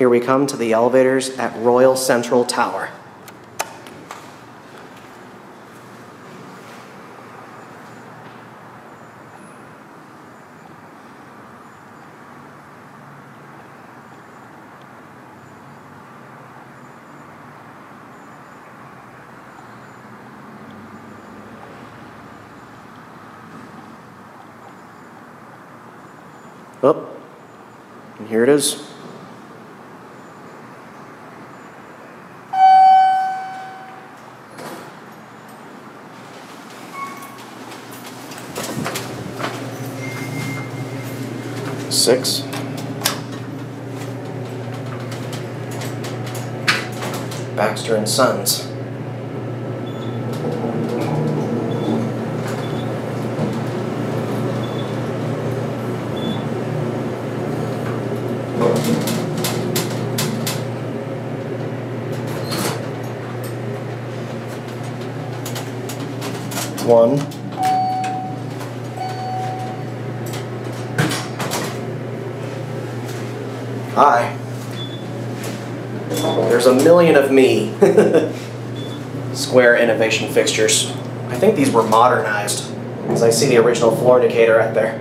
Here we come to the elevators at Royal Central Tower. Oh, and here it is. Six. Baxter and Sons. One. Hi. There's a million of me. Square innovation fixtures. I think these were modernized, because I see the original floor indicator right there.